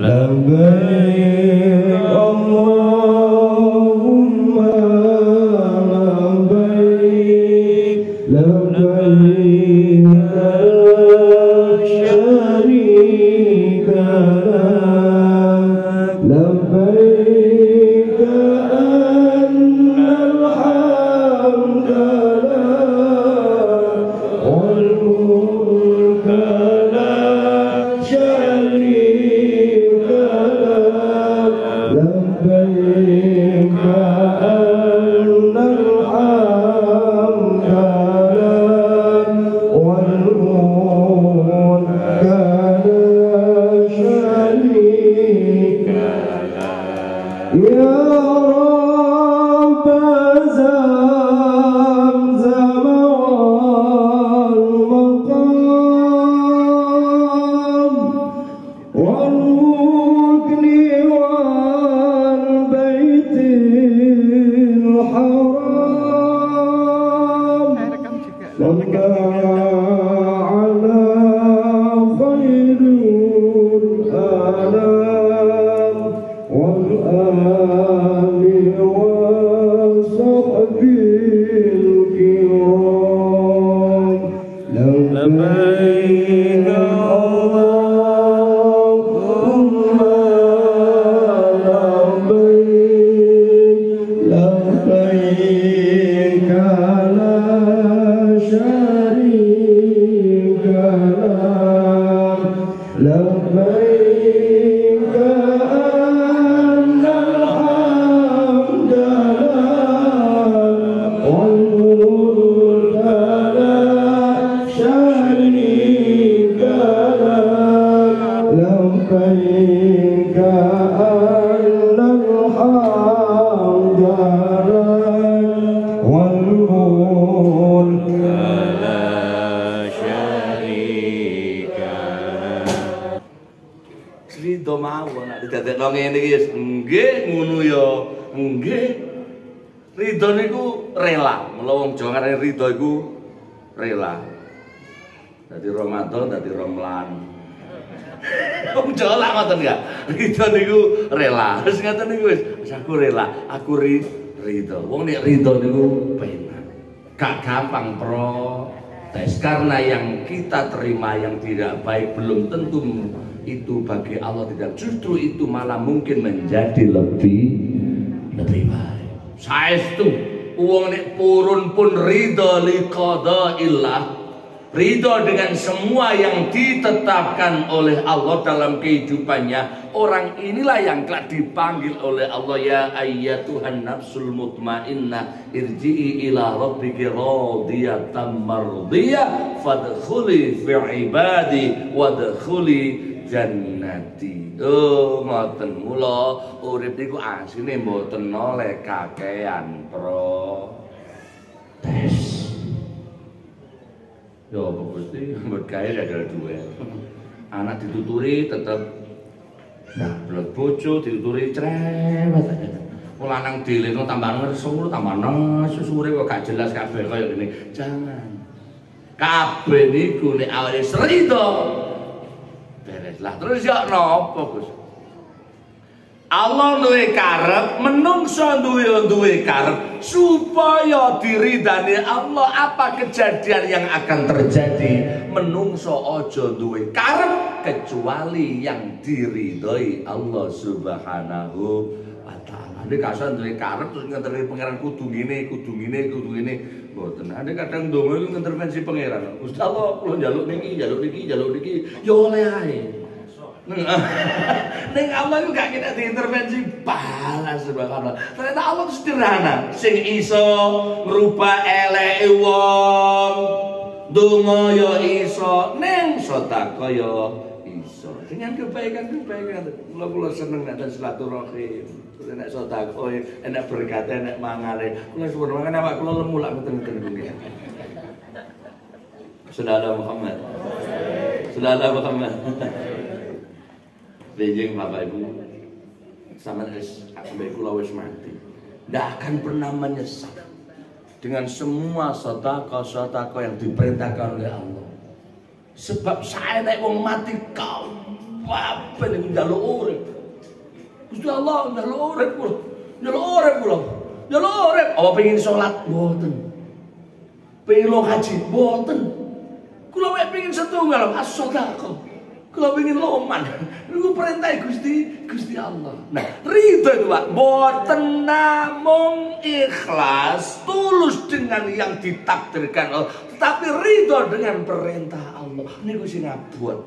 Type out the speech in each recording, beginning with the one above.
لبيك of the didadekno ngene iki wis nggih ngono ya. Nggih. Ridho niku rela. Mula wong Jawa ngarani ridho iku rela. Dadi Ramadan dadi Romlan. Wong Jawa lak ngoten ya. Ridho niku rela. Wis ngoten niku wis aku rela. Aku ri ridho. Wong nek ridho niku penak. Gak gampang protes karena yang kita terima yang tidak baik belum tentu itu bagi Allah tidak justru itu malah mungkin menjadi lebih lebih baik. Saestu uang nek purun pun ridho li ilah ridho dengan semua yang ditetapkan oleh Allah dalam kehidupannya. Orang inilah yang telah dipanggil oleh Allah ya ayyatuhan nafsul mutmainnah irji'i ila rabbiki radiyatan mardiyah fadkhuli fi ibadi wadkhuli jannati. Oh, ngoten mula urip niku asline mboten oleh kakean, Pro. Tes. Yo apa Gusti, mbok gawe gagal duwe. Anak dituturi tetep nah, blot bojo dituturi cerewet. Wong lanang dileno tambah ngersu, tambah nesu sore kok gak jelas kabeh kaya ngene. Jangan. Kabeh niku nek awake serido lah terus ya napa Gus Allah duwe karep, menungso duwe duwe karep supaya diridani Allah apa kejadian yang akan terjadi menungso ojo duwe karep kecuali yang diridhoi Allah Subhanahu wa taala. Nek kasan duwe karep terus ngeteri pangeran kudu ngene, kudu ngene, kudu ngene. Mboten. Ade kadang donga iku intervensi pangeran. Gusti Allah kula njaluk niki, njaluk niki, njaluk niki, ya oleh ae. Neng Allah itu gak kita diintervensi balas subhanallah. Ternyata Allah itu sederhana. Sing iso ngerubah eleke wong. Donga ya iso, neng sedekah ya iso. Dengan kebaikan-kebaikan. Kula kula seneng nek ada silaturahim. Terus nek sedekah, enak berkat, enak mangale. Kula suwun mangan awak kula lemu lak ngeten-ngeten nggih. Saudara Muhammad. Saudara Muhammad. Beijing Bapak Ibu sama es sampai kula wis mati. Tidak akan pernah menyesal dengan semua sedekah-sedekah yang diperintahkan oleh Allah. Sebab saya naik wong mati kau kabeh niku njaluk urip. Gusti Allah njaluk urip kula. Njaluk urip kula. Njaluk urip. Apa pengen salat? Mboten. Pengen lo haji? Mboten. Kula pengen setunggal as-sedekah. Kula pengen loman. Niku perintah Gusti Gusti Allah. Nah, ridho itu Pak, boten namung ikhlas, tulus dengan yang ditakdirkan Allah, tetapi ridho dengan perintah Allah. Niku sing abot.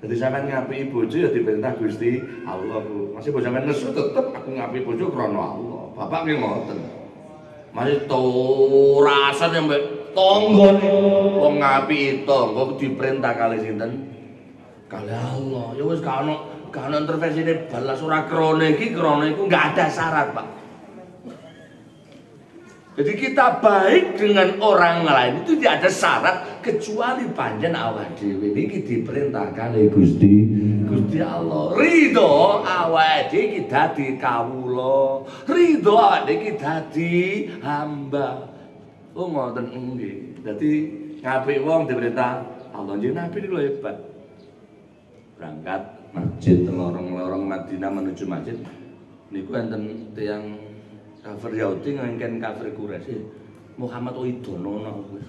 Jadi sampean ngapi bojo ya diperintah Gusti Allah. Bu. Masih bojo sampean nesu tetep aku ngapi bojo krana Allah. Bapak nggih ngoten. Masih torasan yang mbek tonggo wong ngapi tonggo diperintah kali sinten? Kali Allah. Ya wis gak ono gak ono intervensine balas ora krone iki krone iku enggak ada syarat, Pak. Jadi kita baik dengan orang lain itu tidak ada syarat kecuali panjen awak dhewe iki diperintah kali Gusti Gusti Allah. Ridho awak dhewe iki dadi kawula. Ridho awak dhewe iki dadi hamba. Oh ngoten nggih. Dadi ngapik wong diperintah Allah jeneng nabi niku hebat. Berangkat masjid lorong-lorong Madinah menuju masjid niku enten tiyang kafir Yahudi ngengken kafir Quraisy Muhammad o idonono wis.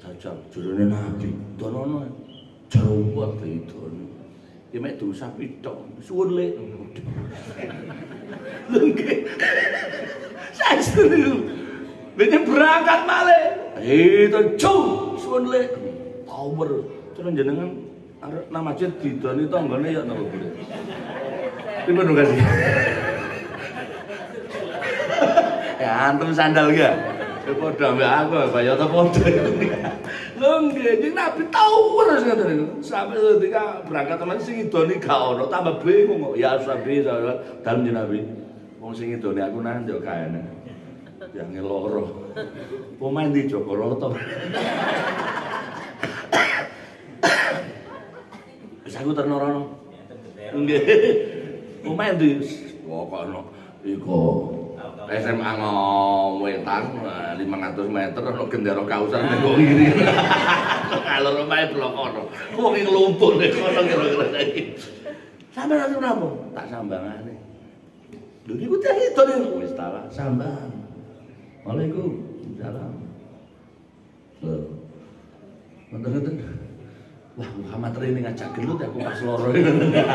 Jajal jurune nabi donono jawab idono ya mek dosa pitok suwun le lho nggih. Saestu Bene berangkat male. Itu cu suwun le power. Terus jenengan arep nang masjid didoni tanggane ya napa boleh. Terima kasih. ya antum sandal ya. Ya padha mbak aku bayar ta padha. Lho nggih, jadi Nabi tahu terus ngoten niku. Sampai ketika berangkat teman sing idoni gak ono, tambah bingung kok. Ya sabi dalem jeneng Nabi. Wong sing idoni aku nang yo kaene. Yang loro. Pemain di Joko Aku terno-rono. Nggih. Pemain di pokokno iku SMA Ngowetan 500 meter ono gendera kausan ning kok ngiri. Kalau omahe blok kono. Wong iki lumpuh nek kono kira-kira iki. Sampe langsung napa? Tak sambangane. Lho niku teh itu niku wis ta sambang. Waalaikumsalam. Loh. Ngoten-ngoten. Wah, Muhammad Rini ngajak gelut aku pas loro.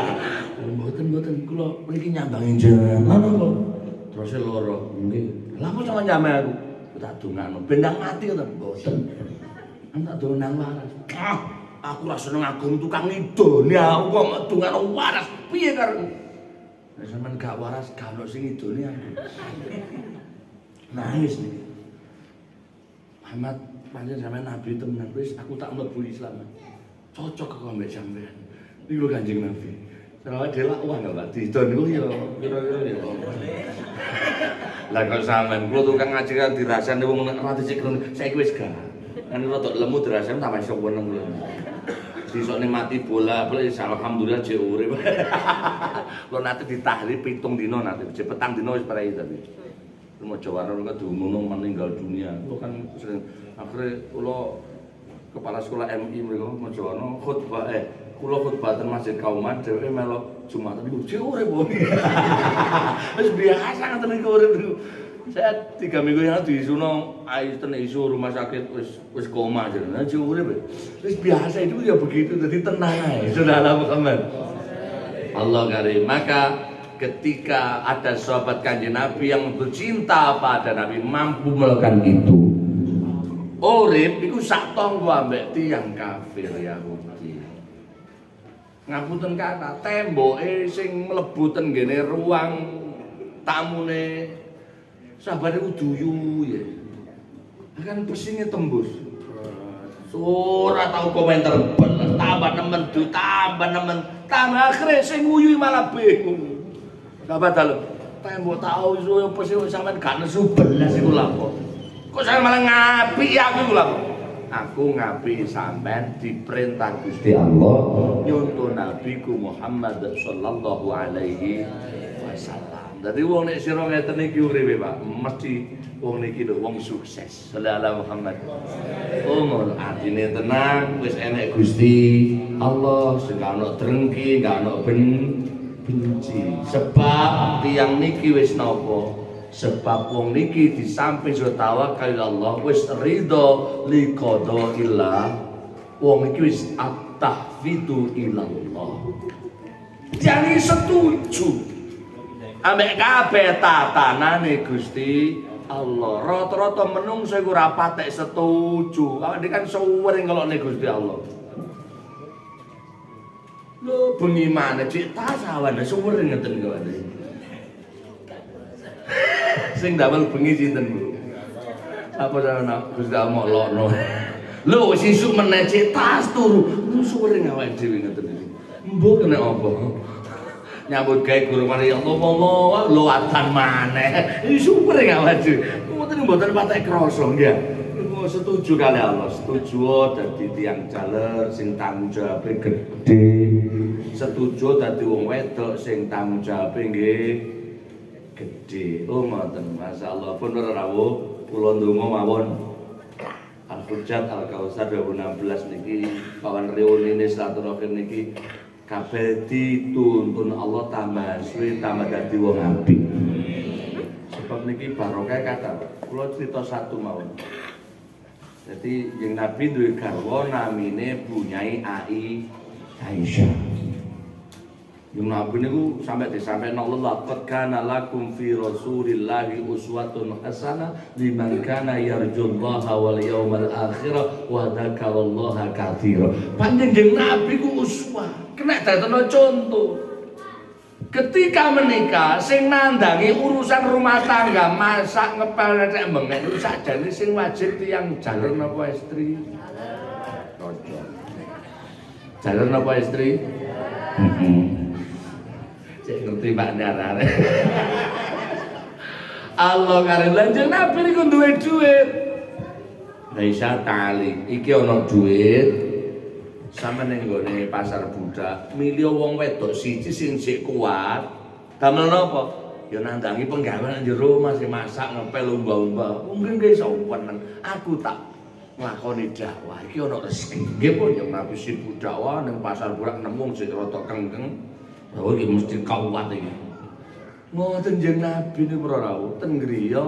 Mboten mboten kula mriki nyambangi jenengan kok. Terus loro. Nggih. Lah kok jangan nyampe aku. Tak dongakno bendang mati to. Mboten. Tak dongakno waras. Ah, aku ra seneng agum tukang idone aku kok dongakno waras. Piye karo Nek sampean gak waras, gak ono sing idone aku. Nangis nih. Muhammad panjang sampe nabi tenan wis aku tak mlebu Islam. Cocok kok ambek sampean. Niku Kanjeng Nabi. Sarawak delak wah enggak Pak didon niku ya kira-kira ya. Lah kok sampean kula tukang ngaji kan dirasani wong nek ora diceklen saiki wis gak. Kan rada lemu dirasani tambah iso weneng kula. Disokne mati bola, boleh alhamdulillah jek urip. Kula nate ditahlil pitung dino nate, jek petang dino wis prei tapi. Mau Jawa kan diumumno meninggal dunia. Itu kan sering akhirnya kula kepala sekolah MI mereka Jawa khutbah eh kula khutbah ten Masjid Kauman dheweke melok Jumatan niku jek urip wong. Wis biasa ngoten niku urip niku. Saya tiga minggu yang lalu disuno ten isu rumah sakit wis wis koma nah jek urip. Wis biasa itu ya begitu jadi tenang aja. Saudara Muhammad. Allah karim. Maka ketika ada sahabat kanjeng Nabi yang bercinta pada Nabi mampu melakukan itu. Urip iku sak tonggo ambek tiyang kafir Yahudi. Ngapunten kata temboke sing mlebu ten ruang tamune sahabat iku duyu ya. Kan pesingnya tembus. Ora tau komentar bener, tambah nemen du, tambah nemen, tambah akhirnya sing nguyu malah bingung. Sahabat dalem. Tembok tahu iso sih sampean gak nesu belas iku apa. Kok sampean malah ngapi aku iku lha apa. Aku ngapi sampean diperintah Gusti Allah nyuntuh Nabi ku Muhammad sallallahu alaihi wasallam. Dadi wong nek sira ngeten iki uripe Pak, mesti wong niki lho wong sukses. Sallallahu Muhammad. Oh, atine tenang, wis enek Gusti Allah, sing gak ono drengki, gak ono ben benci. Sebab tiang niki wis napa? Sebab wong niki di samping sudah tawakal Allah wis ridho li qada illah. Wong iki wis at-tahfidu ilallah. Jadi setuju. Ambek kabeh tatanane Gusti Allah. Rata-rata menungso iku ora patek setuju. Awake kan kalau nek Gusti Allah. Lho bengi mana cik tasawan suwering ngeten kawane. Sing damel bengi sinten Bu? Apa sampeyan Gusti Allah mau lokno. Lho wis isuk tas turu. Suwering awake dhewe ngeten iki. Mbok kena apa? nyambut gawe guru mari ya Allah Allah lo atan maneh iki super ya waju mboten mboten patek krasa nggih setuju kali Allah setuju dadi tiang jaler sing tanggung jawab gede setuju dadi wong wedok sing tanggung jawab nggih gede oh ngoten masyaallah pun ora rawuh kula mawon Al-Hujjat Al-Kausar 2016 niki kawan reuni ini silaturahim niki kabeh dituntun Allah tambah suwi tambah dadi wong apik. Sebab niki barokah kata kula cerita satu mawon. Jadi yang Nabi duwe garwa namine Bunyai Ai Aisyah. Yung Nabi niku sampai disampaikan Allah laqad kana lakum fi Rasulillahi uswatun hasanah liman kana yarjullaha wal yawmal akhir wa dzakarallaha katsira. Panjenengan Nabi ku uswah, kena datono contoh. Ketika menikah, sing nandangi urusan rumah tangga, masak ngepel nek bengen itu sakjane sing wajib tiyang jaler napa istri? Jaler napa istri? Cek ngerti Pak Nyarane. Allah kare lanjut Nabi niku duwe duit. Laisa tali, iki ana duit. Sama ning gone pasar budak, milih wong wedok siji sing sik kuat. Damel napa? Ya nandangi penggawean jero masih masak ngepel umba-umba. Mungkin ge iso weneng. Aku tak nglakoni dakwah iki ana rezeki. Nggih pun yang Nabi si budak pasar budak nemu sing rada kengkeng. Oh iki mesti kuat iki. Ngoten jeneng Nabi niku ora rawuh ten griya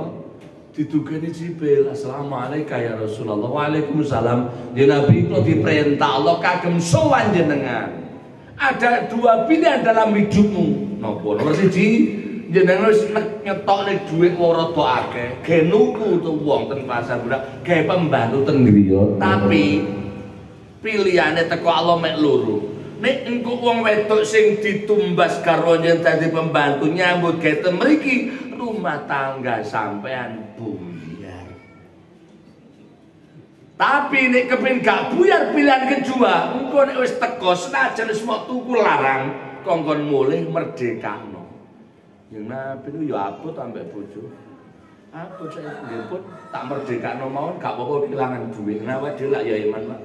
didugani Jibril. Assalamualaikum ya Rasulullah. Waalaikumsalam. Ya Nabi kalau diperintah Allah kagem sowan jenengan. Ada dua pilihan dalam hidupmu. Napa? Nomor siji jenengan wis ngetokne dhuwit rada akeh, ge nuku to wong ten pasar budak, ge pembantu ten griya. Tapi pilihane teko Allah mek loro. Nek engko wong wedok sing ditumbas karo yen dadi pembantu nyambut gawe mriki rumah tangga sampean buyar. Tapi nek kepin gak buyar pilihan kedua, engko nek wis teko senajan wis mau tuku larang, kongkon mulih merdekano. Yang nabi itu ya abot ambek bojo. Abot saya pun tak merdekano mawon gak apa-apa kehilangan duit. Kenapa dia lah ya iman, Pak.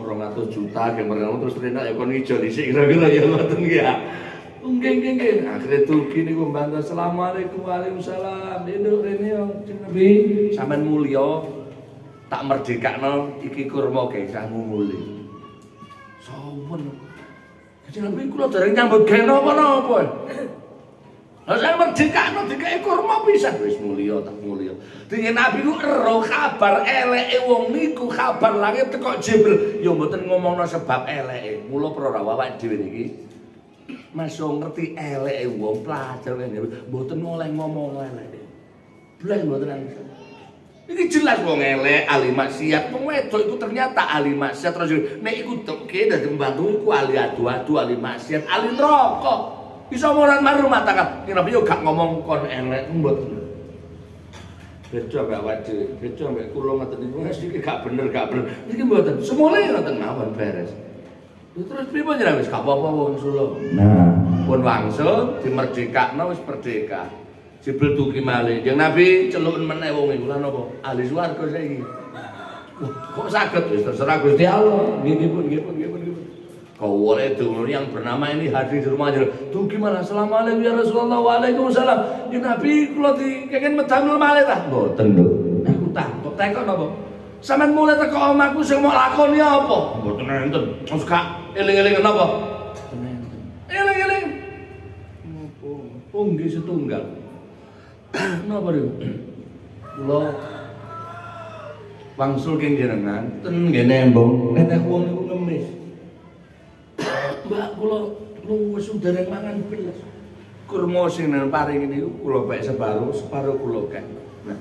Ngurung atus juta ke mereka terus rena ya kon ijo dhisik kira-kira ya ngoten ya. Nggih nggih nggih. Akhire tuki niku mbantah Assalamualaikum Waalaikumsalam. Induk rene yo Nabi sampean mulya tak merdekakno iki kurma ge sangmu mulih. Sampun. Kanjeng Nabi kula dereng nyambut gawe napa-napa. Lah saya merdekakno dikai kurma pisan wis mulya tak mulya. Dene Nabi ku ero kabar eleke wong niku kabar langit teko Jibril. Ya mboten ngomongno sebab eleke. Mula para awak dhewe niki masuk ngerti eleke wong pelajar mboten oleh ngomong eleke. Blas mboten Ini jelas wong elek, ahli maksiat, wong wedok itu ternyata ahli maksiat terus nek iku teke dadi pembantu iku ahli adu-adu, ahli maksiat, ahli neraka. Bisa moran maru mata kan. Kenapa yo gak ngomong kon elek mboten. Beda mbak wadi, beda mbak kulo ngoten niku wis iki gak bener, gak bener. Iki mboten. Semule ngoten mawon beres. Terus pripun jenengan wis gak apa-apa wong Solo. Nah, pun wangsul dimerdekakno wis merdeka. Jibril duki malih. Yang Nabi celukun meneh wong iku lan apa? Ahli swarga saiki. Kok saged wis terserah Gusti Allah. Nggih pun, nggih pun, nggih pun, nggih pun. Kau dulu yang bernama ini hadir di rumah aja. Tuh gimana? Assalamualaikum ya Rasulullah. Waalaikumsalam. Ya Nabi kalau di kangen medamel malih tah. Mboten lho. Aku takut tekon apa? Sampeyan mulai teko omahku sing mau lakoni apa? Mboten enten. Wis gak eling-eling napa? Eling-eling. Ngopo? Oh nggih setunggal. Napa niku? Kula wangsul keng jenengan ten nggih nembong nenek wong niku ngemis. Mbak kula luwes dereng mangan belas. Kurma sing nang paring niku kula pek separuh, separuh kula kek. Nah,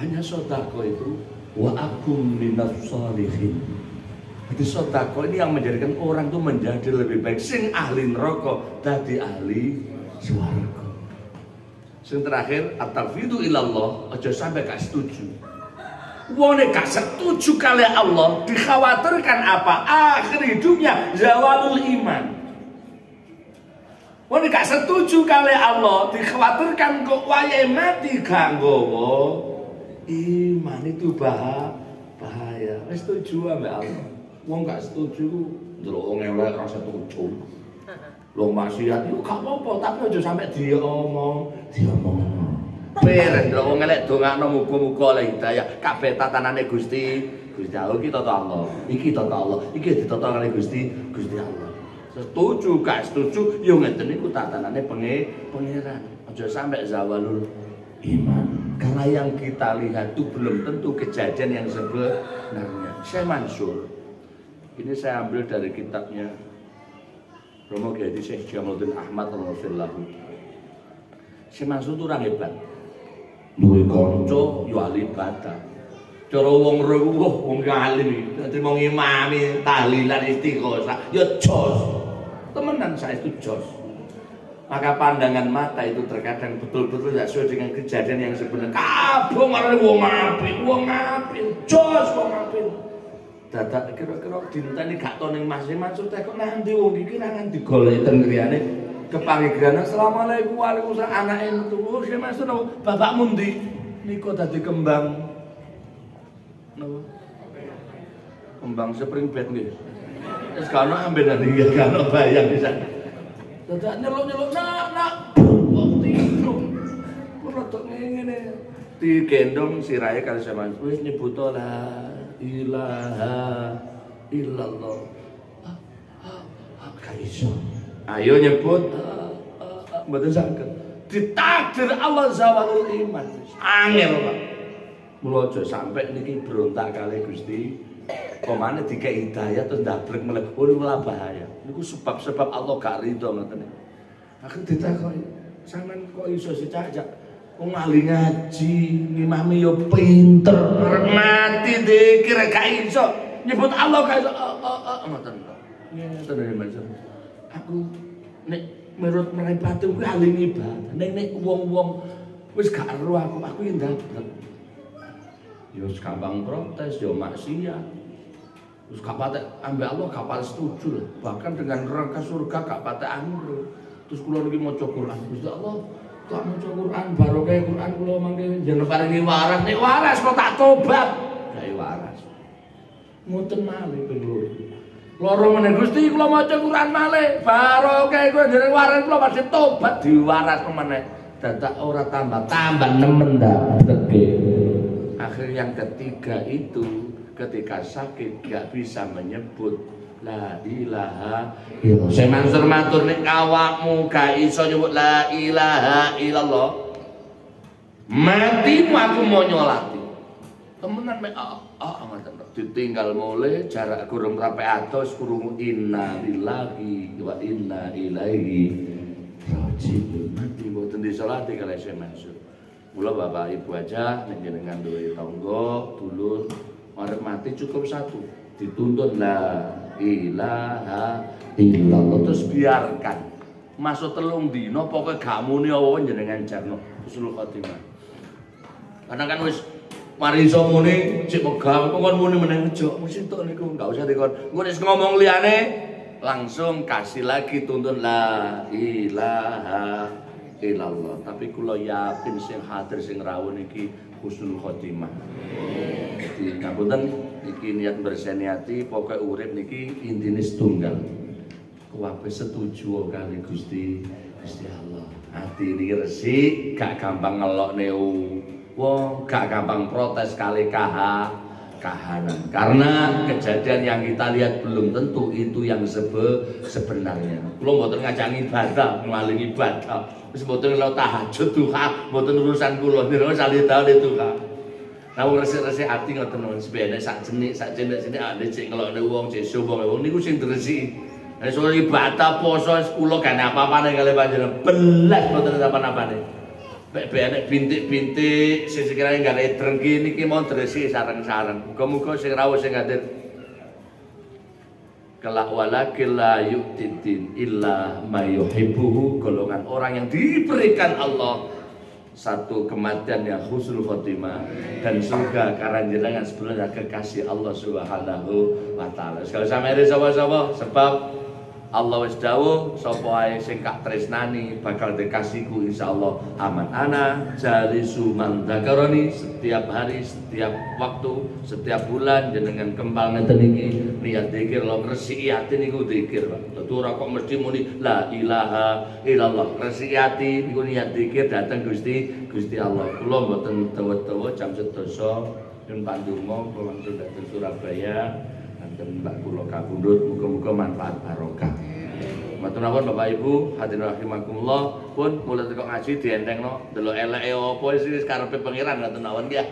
hanya sodako itu wa akum minas sholihin. Jadi sodako ini yang menjadikan orang tuh menjadi lebih baik. Sing ahli neraka tadi ahli swarga. Sing terakhir at-tawfidu ilallah aja sampai gak setuju. Wong nek gak setuju kali Allah dikhawatirkan apa? Akhir hidupnya zawalul iman. Wong nek gak setuju kali Allah dikhawatirkan kok wayahe mati gak nggawa iman itu bah bahaya. Wis setuju ambek Allah. Wong gak setuju ndelok wong elek ora setuju. Lo maksiat itu gak apa-apa, tapi aja sampai diomong, diomong. Ndelok wong elek dongakno muga-muga oleh hidayah. Kabeh tatanane Gusti, Gusti Allah iki tata Allah. Iki tata Allah. Iki ditata oleh Gusti, Gusti Allah. Setuju gak setuju yo ngeten niku tatanane penge pangeran. Aja sampai zawalul iman. Karena yang kita lihat itu belum tentu kejadian yang sebenarnya. Saya Mansur, ini saya ambil dari kitabnya Romo Kiai Syekh Jamaluddin Ahmad Rasulullahu. Syekh Mansur itu orang hebat. Duwe kanca yo ahli ibadah. Cara wong wah wong alim. Dadi wong imami tahlilan istighosah yo jos. Temenan saya itu jos. Maka pandangan mata itu terkadang betul-betul tidak sesuai dengan kejadian yang sebenarnya. Kabung marane wong apik, wong apik, jos wong apik. Dadak kira-kira dinteni gak to ning Mas Mansur teh kok nanti wong iki nang digoleki teng griyane kepanggilan Assalamualaikum Waalaikumsalam anake metu. Oh, Syekh Mansur napa? Bapakmu ndi? Niku dadi kembang napa? Kembang spring bed. Wis gak ono ambenan iki gak ono bayang bisa. Dadak nyeluk-nyeluk nak nak. Wong tidur. Kok tok ngene. Digendong sirahe kali Mansur wis nyebut lah ilaha illallah. Ah, ah, ah, gak iso. Ayo nyebut mboten saged. Ditakdir Allah zawalul iman. Angel, Pak. Mula aja sampai niki berontak kali Gusti. Pemane dikek hidayah terus. Oh niku malah bahaya. Niku sebab-sebab Allah gak ridho ngoten. Akhir ditakoki, sampean kok iso si cacak? Wong ahli ngaji, ngimami yo pinter, mati dikir gak iso. Nyebut Allah gak iso. Oh, oh, oh, ngoten Aku nek menurut merepati kuwi ahli ibadah. Nek nek wong-wong wis gak ero aku, aku yang ndablek. Yo gampang protes, yo maksiat. Terus gak patek ambek Allah gak patek setuju lah. Bahkan dengan neraka surga gak patek anggur. Terus kula niki maca Quran. Gusti Allah, tak maca Quran baru kayak Quran kula mangke jeneng paringi waras. Nek waras kok tak tobat. Gak waras. Ngoten malih ping loro. Meneh Gusti kula maca Quran malih. Baru kayak kowe jeneng waras kula pasti tobat diwaras meneh. Dadak ora tambah tambah nemen dah Akhir yang ketiga itu ketika sakit gak bisa menyebut la ilaha illallah. Saya mansur matur nek awakmu gak iso nyebut la ilaha illallah. Matimu aku mau nyolati. Temenan mek ah ah ngoten. Ditinggal mulai jarak kurung rape atos kurung inna lillahi wa inna ilaihi rajiun. Mati mboten disolati saya mansur. Mula bapak ibu aja nek jenengan duwe tangga, dulur, Marek mati cukup satu. Dituntut la ilaha illallah. Terus biarkan. Masuk telung dino pokoknya gak muni apa jenengan jarno. Usul khotimah. Kadang kan wis mari iso muni cek megah kok muni meneng ngejo mesti tok niku enggak usah dikon. Engko wis ngomong liyane langsung kasih lagi tuntun la ilaha illallah. Tapi kula yakin sing hadir sing rawuh iki husnul khotimah. Jadi ngapunten iki niat berseni hati pokoknya urip niki intine setunggal. Kuwabe setuju kali Gusti Gusti Allah. Hati ini resik gak gampang ngelok neu wong gak gampang protes kali kaha kahanan. Karena kejadian yang kita lihat belum tentu itu yang sebe sebenarnya. Kalau mboten ngajak ibadah, ngaling ibadah. Wis mboten lo tahajud duha, mboten urusan kula niku salih tahu kak. Nah, resik-resik ati ngoten mawon sebenarnya sak jenik sak jenik sini ada cek ngelokne wong cek sombong wong niku sing dresiki. Nek ibadah poso kula kan apa-apane kali panjenengan belas mboten apa-apane. Bek enek bintik-bintik sing sekiranya enggak ada drengki niki mau dresiki sareng-sareng. Muga-muga sing rawuh sing ngadir kelak walakil la yu'tidin illa mayuhibbuhu golongan orang yang diberikan Allah satu kematian yang husnul khotimah dan surga karena jenengan sebenarnya kekasih Allah Subhanahu wa taala. Sekali sama sapa-sapa sebab Allah wis dawuh sapa ae sing kak tresnani bakal dikasihku insyaallah aman ana jalisu man dzakarani setiap hari setiap waktu setiap bulan jenengan kembal ngeten iki niat zikir lo ngresiki ati niku zikir Pak. Dadi ora kok mesti muni la ilaha illallah ngresiki ati niku niat zikir dateng Gusti Gusti Allah. Kula mboten dawa-dawa jam sedoso nyun pandonga kula langsung dateng Surabaya dan Mbak Kulo Kabundut muga-muga manfaat barokah. Matur nuwun Bapak Ibu, hadirin rahimakumullah, pun mulai teko ngaji dientengno delok eleke apa sih karepe pangeran ngoten mawon nggih.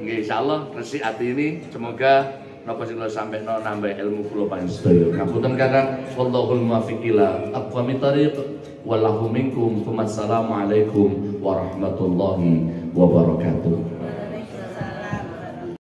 Nggih insyaallah resik ati ini semoga napa sing kula sampaikan nambah ilmu kula panjenengan sedaya. Ngapunten kakang wallahul muwaffiq ila aqwamit thariq wallahu minkum. Wassalamualaikum warahmatullahi wabarakatuh.